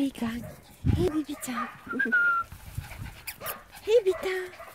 ビーちゃん。ヘビちゃん。ヘビタ。